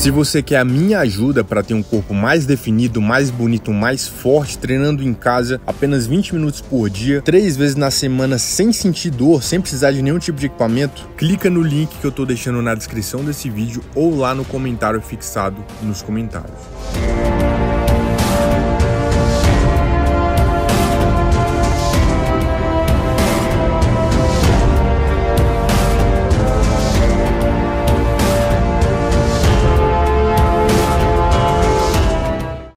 Se você quer a minha ajuda para ter um corpo mais definido, mais bonito, mais forte, treinando em casa apenas 20 minutos por dia, três vezes na semana, sem sentir dor, sem precisar de nenhum tipo de equipamento, clica no link que eu estou deixando na descrição desse vídeo ou lá no comentário fixado nos comentários.